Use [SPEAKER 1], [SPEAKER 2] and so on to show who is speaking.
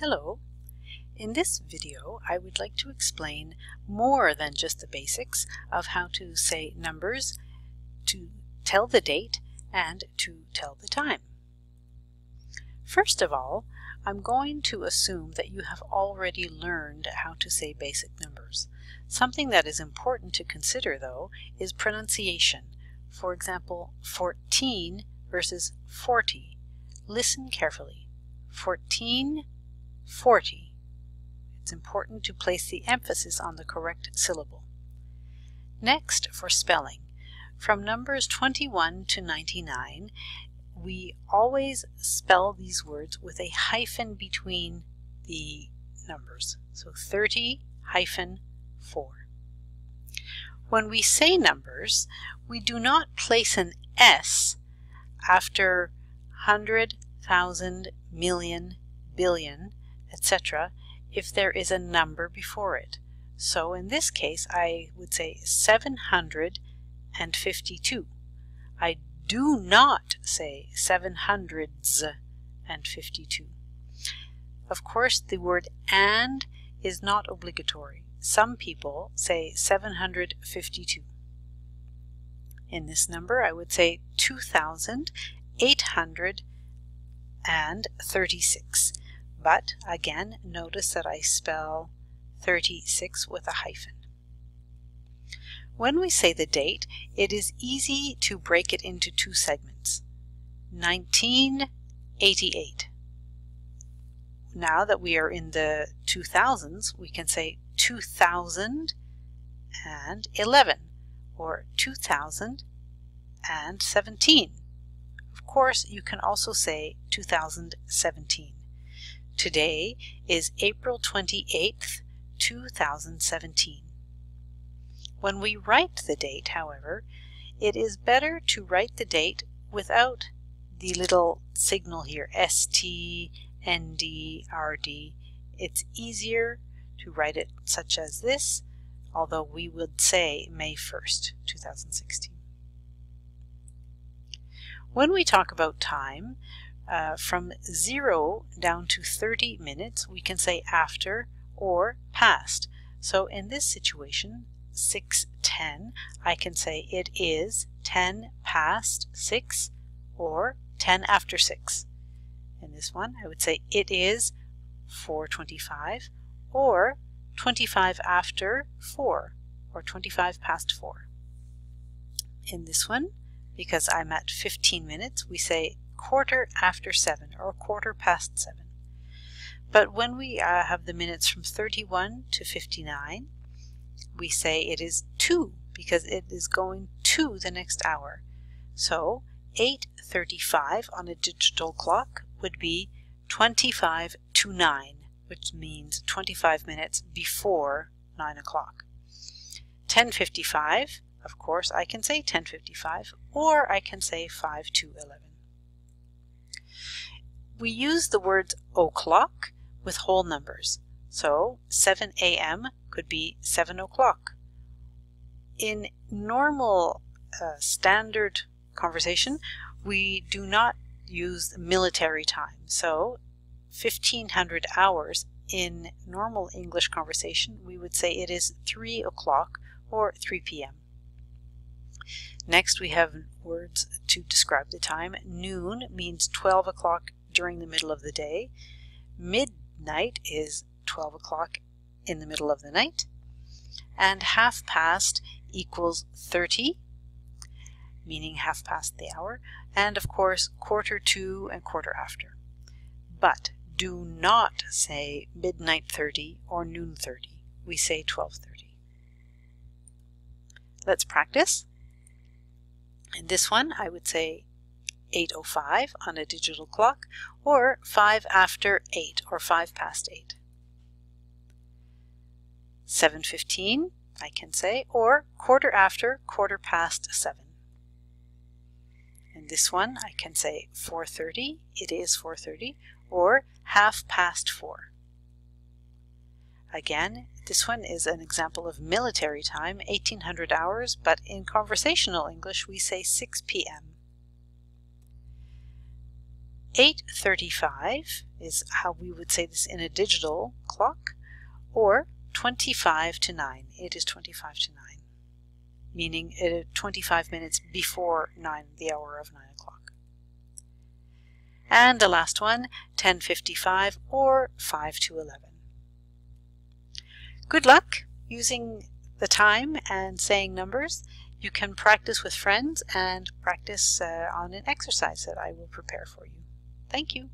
[SPEAKER 1] Hello. In this video I would like to explain more than just the basics of how to say numbers, to tell the date, and to tell the time. First of all, I'm going to assume that you have already learned how to say basic numbers. Something that is important to consider though is pronunciation. For example, 14 versus 40. Listen carefully. 14 40. It's important to place the emphasis on the correct syllable. Next, for spelling. From numbers 21 to 99, we always spell these words with a hyphen between the numbers. So 30 hyphen 4. When we say numbers, we do not place an S after hundred, thousand, million, billion, etc., if there is a number before it. So in this case, I would say 752. I do not say 700s Of course, the word and is not obligatory. Some people say 752. In this number, I would say 2,836. But again, notice that I spell 36 with a hyphen. When we say the date, it is easy to break it into two segments. 1988. Now that we are in the 2000s, we can say 2011 or 2017. Of course, you can also say 2017. Today is April 28th, 2017. When we write the date, however, it is better to write the date without the little signal here, ST, ND, RD. It's easier to write it such as this, although we would say May 1st, 2016. When we talk about time, uh, from 0 down to 30 minutes, we can say after or past. So in this situation, 6.10, I can say it is 10 past 6 or 10 after 6. In this one, I would say it is 4.25 or 25 after 4 or 25 past 4. In this one, because I'm at 15 minutes, we say quarter after 7 or quarter past 7. But when we uh, have the minutes from 31 to 59, we say it is 2 because it is going to the next hour. So 8.35 on a digital clock would be 25 to 9, which means 25 minutes before 9 o'clock. 10.55, of course, I can say 10.55, or I can say 5 to 11. We use the words o'clock with whole numbers. So 7 a.m. could be 7 o'clock. In normal uh, standard conversation, we do not use military time. So 1500 hours in normal English conversation, we would say it is 3 o'clock or 3 p.m. Next, we have words to describe the time. Noon means 12 o'clock during the middle of the day. Midnight is 12 o'clock in the middle of the night. And half past equals 30, meaning half past the hour. And of course, quarter to and quarter after. But do not say midnight 30 or noon 30. We say 12.30. Let's practice. In this one, I would say 8.05 on a digital clock or 5 after 8 or 5 past 8. 7.15 I can say or quarter after quarter past 7. In this one I can say 4.30, it is 4.30 or half past 4. Again, this one is an example of military time, 1800 hours, but in conversational English we say 6 p.m. 8.35 is how we would say this in a digital clock, or 25 to 9. It is 25 to 9, meaning it 25 minutes before 9, the hour of 9 o'clock. And the last one, 10.55 or 5 to 11. Good luck using the time and saying numbers. You can practice with friends and practice uh, on an exercise that I will prepare for you. Thank you.